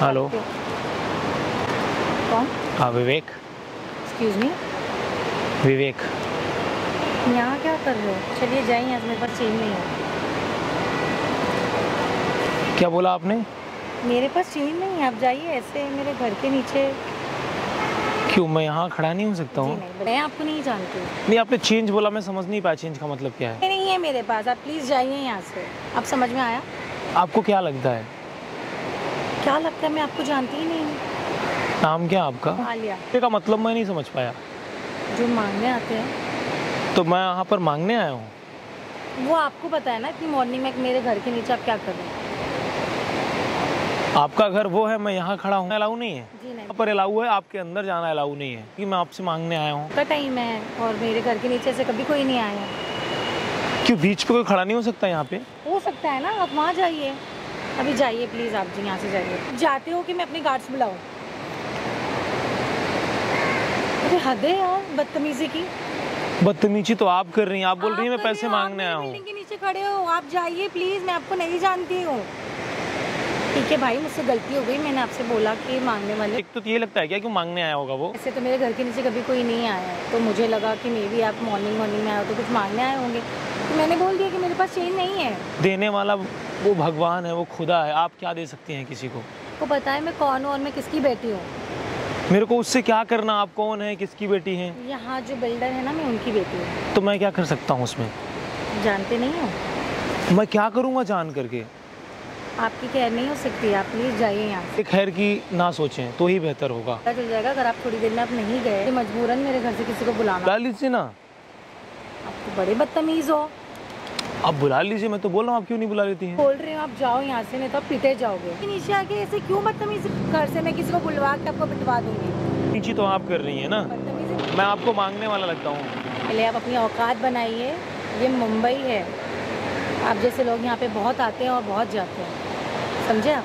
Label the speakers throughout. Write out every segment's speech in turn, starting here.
Speaker 1: Hello
Speaker 2: कौन
Speaker 1: हाँ विवेक
Speaker 2: excuse me
Speaker 1: विवेक
Speaker 2: यहाँ क्या कर रहे हो? चलिए जाइए से मेरे पास चेंज नहीं है।
Speaker 1: क्या बोला आपने?
Speaker 2: मेरे पास चेंज नहीं है आप जाइए ऐसे मेरे घर के नीचे।
Speaker 1: क्यों? मैं यहाँ खड़ा नहीं हो सकता हूँ?
Speaker 2: मैं आपको नहीं जानती।
Speaker 1: नहीं आपने चेंज बोला मैं समझ नहीं पाया चेंज का मतलब क्या है।
Speaker 2: नहीं है मेरे पास आप प्लीज़ जाइए यहाँ से। आप समझ में आया?
Speaker 1: आपको क्या लगता है?
Speaker 2: क्या लगता है मैं आपको जानती ही नहीं हूँ।
Speaker 1: नाम क्या आपका?
Speaker 2: आलिया
Speaker 1: का मतलब मैं नहीं समझ पाया।
Speaker 2: जो मांगने आते हैं।
Speaker 1: तो मैं यहाँ पर मांगने आया हूँ?
Speaker 2: वो आपको पता है ना कि मॉर्निंग में मेरे घर के नीचे आप क्या कर रहे हैं?
Speaker 1: आपका घर वो है मैं यहाँ खड़ा हूँ। अलाउ नहीं है?
Speaker 2: जी नहीं।
Speaker 1: पर अलाउ है आपके अंदर जाना अलाउ नहीं है? कि मैं आपसे मांगने आया हूँ?
Speaker 2: का टाइम है और मेरे घर के नीचे से कभी कोई नहीं आया।
Speaker 1: क्यों बीच पे कोई खड़ा नहीं हो सकता यहाँ पे?
Speaker 2: हो सकता है ना आप वहाँ जाइए। अभी जाइए प्लीज़ आप जी यहाँ से जाइए। जाते हो कि मैं अपने गार्ड्स बुलाऊँ? अरे हद है यार बदतमीजी की।
Speaker 1: बदतमीजी तो आप कर रही हैं। आप बोल रही हैं मैं पैसे मांगने आया हूँ।
Speaker 2: के नीचे खड़े हो। आप जाइए प्लीज़ मैं आपको नहीं जानती हूँ। ठीक है भाई मुझसे गलती हो गई। मैंने आपसे बोला कि मांगने वाले
Speaker 1: एक तो ये लगता है क्या कि मांगने आया होगा वो?
Speaker 2: ऐसे तो मेरे घर के नीचे कभी कोई नहीं आया तो मुझे लगा कि मे बी आप मॉर्निंग मॉर्निंग में आए हो तो कुछ मांगने आए होंगे। तो मैंने बोल दिया कि मेरे पास चेन नहीं है।
Speaker 1: देने वाला वो भगवान है वो खुदा है। आप क्या दे सकती हैं किसी को?
Speaker 2: को पता है मैं कौन हूँ और मैं किसकी बेटी हूँ?
Speaker 1: मेरे को उससे क्या करना? आप कौन है? किसकी बेटी हैं?
Speaker 2: यहाँ जो बिल्डर है ना मैं उनकी बेटी हूँ।
Speaker 1: तो मैं क्या कर सकता हूँ उसमें?
Speaker 2: जानते नहीं हो?
Speaker 1: मैं क्या करूँगा जान करके?
Speaker 2: आपकी खैर नहीं हो सकती आप प्लीज़ जाइए यहाँ से।
Speaker 1: खैर की ना सोचें तो ही बेहतर होगा।
Speaker 2: चल जाएगा अगर आप थोड़ी देर में आप नहीं गए तो मजबूरन मेरे घर से किसी को बुलाना।
Speaker 1: बुला लीजिए ना।
Speaker 2: आप तो बड़े बदतमीज हो।
Speaker 1: आप बुला लीजिए मैं तो बोल रहा हूँ आप क्यों नहीं बुला लेती हैं?
Speaker 2: बोल रही हूँ आप जाओ यहाँ से नहीं तो आप पिटे जाओगे। नीचे आके ऐसे क्यों बदतमीज? घर से मैं किसी को बुलवा के आपको पिटवा दूँगी।
Speaker 1: नीचे तो आप कर रही है ना। मैं आपको मांगने वाला लगता हूँ।
Speaker 2: पहले आप अपनी औकात बनाइए। ये मुंबई है। आप जैसे लोग यहाँ पे बहुत आते हैं और बहुत जाते हैं। समझे आप?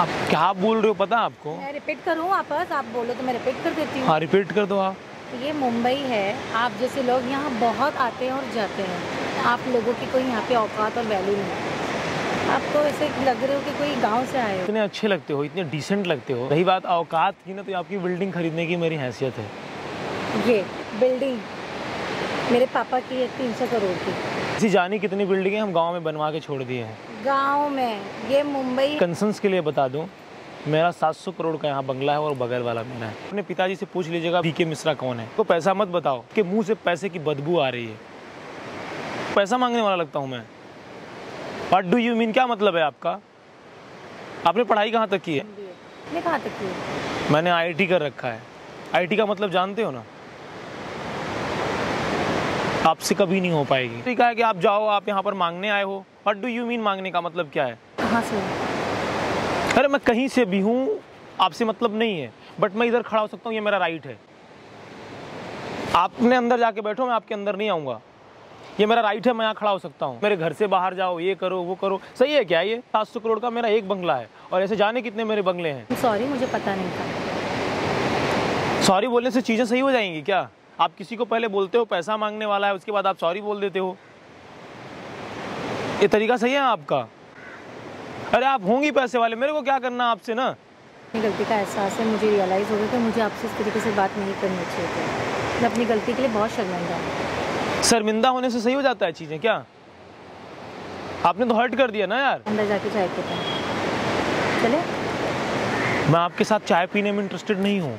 Speaker 1: आप क्या बोल रहे हो पता आपको?
Speaker 2: मैं रिपीट करूँ वापस? आप बोलो तो मैं रिपीट कर देती हूँ।
Speaker 1: हाँ रिपीट कर दो आप।
Speaker 2: ये मुंबई है। आप जैसे लोग यहाँ बहुत आते हैं और जाते हैं। आप लोगों की कोई यहाँ पे औकात और वैल्यू नहीं है। आप तो ऐसे लग रहे हो कि कोई गाँव से आए हो।
Speaker 1: इतने अच्छे लगते हो इतने डिसेंट लगते हो। रही बात औकात की ना तो आपकी बिल्डिंग खरीदने की मेरी हैसियत है।
Speaker 2: ये बिल्डिंग मेरे पापा की है तीन सौ करोड़ की।
Speaker 1: जी जानी कितनी बिल्डिंगें हम गाँव में बनवा के छोड़ दिए हैं।
Speaker 2: गाँव में ये मुंबई
Speaker 1: कंसंस के लिए बता दूँ मेरा 700 करोड़ का यहाँ बंगला है और बगल वाला मेरा है। अपने पिताजी से पूछ लीजिएगा बीके मिश्रा कौन है? तो पैसा मत बताओ कि मुँह से पैसे की बदबू आ रही है। पैसा मांगने वाला लगता हूँ मैं। वट डू यू मीन क्या मतलब है आपका? आपने पढ़ाई कहाँ तक की है?
Speaker 2: कहाँ तक की
Speaker 1: मैंने आईटी कर रखा है। आईटी का मतलब जानते हो ना? आपसे कभी नहीं हो पाएगी। तो कहा है कि आप जाओ आप यहाँ पर मांगने आए हो। वट डू यू मीन मांगने का मतलब क्या है?
Speaker 2: कहाँ से?
Speaker 1: अरे मैं कहीं से भी हूँ आपसे मतलब नहीं है। बट मैं इधर खड़ा हो सकता हूँ ये मेरा राइट है। आपने अंदर जाके बैठो मैं आपके अंदर नहीं आऊँगा। ये मेरा राइट है मैं यहाँ खड़ा हो सकता हूँ। मेरे घर से बाहर जाओ ये करो वो करो। सही है क्या ये? सात सौ करोड़ का मेरा एक बंगला है। और ऐसे जाने कितने मेरे बंगले हैं?
Speaker 2: सॉरी मुझे पता नहीं था।
Speaker 1: सॉरी बोलने से चीज़ें सही हो जाएँगी क्या? आप किसी को पहले बोलते हो पैसा मांगने वाला है उसके बाद आप सॉरी बोल देते हो। ये तरीका सही है आपका? अरे आप होंगी पैसे वाले मेरे को क्या करना आपसे ना?
Speaker 2: अपनी गलती का एहसास है मुझे रियलाइज़ हो गया कि मुझे आपसे इस तरीके से बात नहीं करनी चाहिए। थी मैं अपनी गलती के लिए बहुत शर्मिंदा हूँ।
Speaker 1: शर्मिंदा होने से सही हो जाता है चीज़ें क्या? आपने तो हर्ट कर दिया ना यार।
Speaker 2: अंदर जाके चाय पीते हैं। चले।
Speaker 1: मैं आपके साथ चाय पीने में इंटरेस्टेड नहीं हूँ।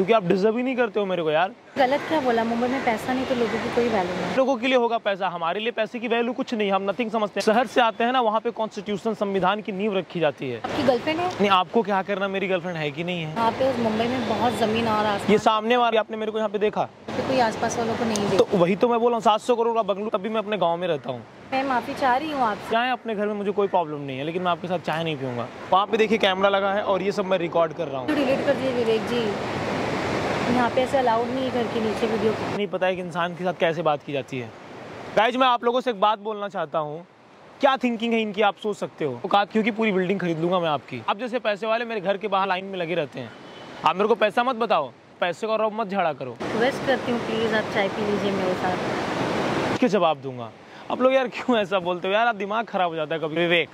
Speaker 1: क्योंकि आप डिजर्व ही नहीं करते हो मेरे को यार।
Speaker 2: गलत क्या बोला? मुंबई में पैसा नहीं तो लोगों की कोई वैल्यू नहीं।
Speaker 1: लोगों के लिए होगा पैसा हमारे लिए पैसे की वैल्यू कुछ नहीं हम नथिंग समझते हैं। शहर से आते हैं ना वहाँ पे कॉन्स्टिट्यूशन संविधान की नींव रखी जाती है।
Speaker 2: आपकी गर्लफ्रेंड है?
Speaker 1: नहीं आपको क्या करना मेरी गर्लफ्रेंड है की नहीं है?
Speaker 2: यहाँ पे मुंबई में बहुत ज़मीन और
Speaker 1: ये सामने वाली आपने मेरे को यहाँ पे देखा?
Speaker 2: पे कोई आसपास वालों को नहीं
Speaker 1: तो वही तो मैं बोल रहा हूँ सात सौ करोड़ का बंगलू तभी मैं अपने गाँव में रहता हूँ।
Speaker 2: मैं माफ़ी चाह रही हूँ आप
Speaker 1: चाहे अपने घर में मुझे कोई प्रॉब्लम नहीं है लेकिन मैं आपके साथ चाय नहीं पीऊँगा। वहाँ पे देखिए कैमरा लगा है और ये सब मैं रिकॉर्ड कर रहा हूँ।
Speaker 2: डिलीट कर दीजिए विवेक जी। यहाँ पे ऐसे अलाउड नहीं है घर के नीचे वीडियो
Speaker 1: नहीं पता है कि इंसान के साथ कैसे बात की जाती है। गाइज़ मैं आप लोगों से एक बात बोलना चाहता हूँ। क्या थिंकिंग है इनकी आप सोच सकते हो? औकात क्योंकि पूरी बिल्डिंग खरीद लूँगा मैं आपकी? आप जैसे पैसे वाले मेरे घर के बाहर लाइन में लगे रहते हैं। आप मेरे को पैसा मत बताओ। पैसे का रौब मत झगड़ा करो।
Speaker 2: रिक्वेस्ट करती हूँ प्लीज़ आप चाय पी लीजिए मेरे साथ।
Speaker 1: उसके जवाब दूँगा। आप लोग यार क्यों ऐसा बोलते हो? यार आप दिमाग खराब हो जाता है कभी। विवेक।